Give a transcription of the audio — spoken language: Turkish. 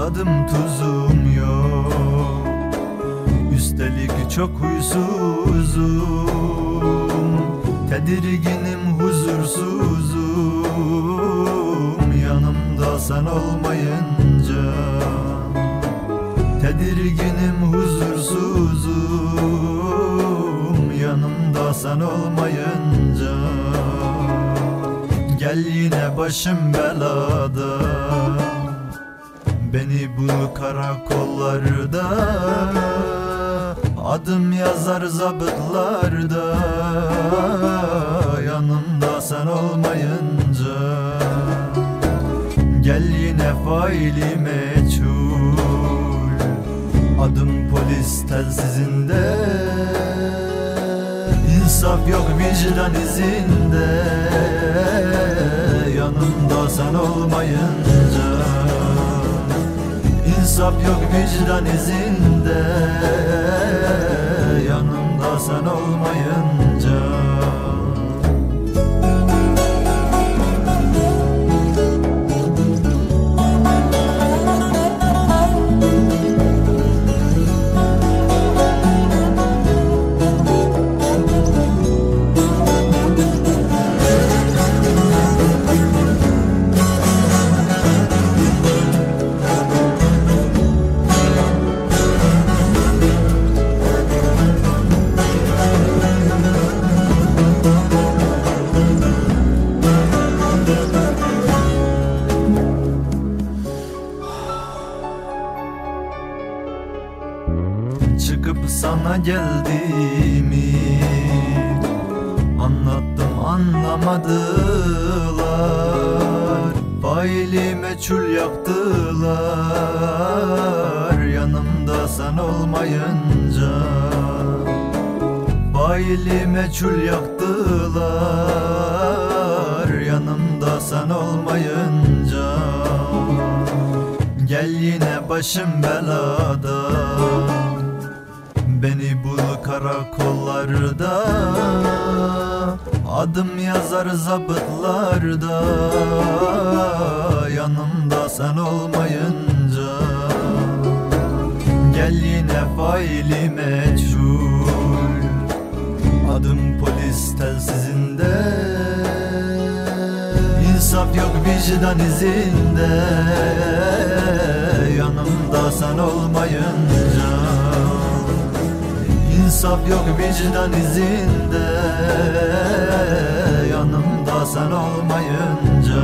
tadım tuzum yok. Üstelik çok huysuzum. Tedirginim huzursuzum. Yanımda sen olmayınca. Tedirginim huzursuzum. Yanımda sen olmayınca. Gel yine başım belada Beni bul karakollarda Adım yazar zabıtlarda. Yanımda sen olmayınca Gel yine faili meçhul Adım polis telsizinde. İnsaf yok vicdan izinde. Yanımda sen olmayınca İnsaf yok vicdan izinde. Yanımda sen olmayınca Çıkıp sana geldiğimi Anlattım anlamadılar. Faili meçhul yaktılar Yanımda sen olmayınca Faili meçhul yaktılar başım belada. Beni bul karakollarda. Adım yazar zabıtlarda. Yanımda sen olmayınca. Gel yine faili meçhul. Adım polis telsizinde. İnsaf yok vicdan izinde Yanımda sen olmayınca. İnsaf yok vicdan izinde. Yanımda sen olmayınca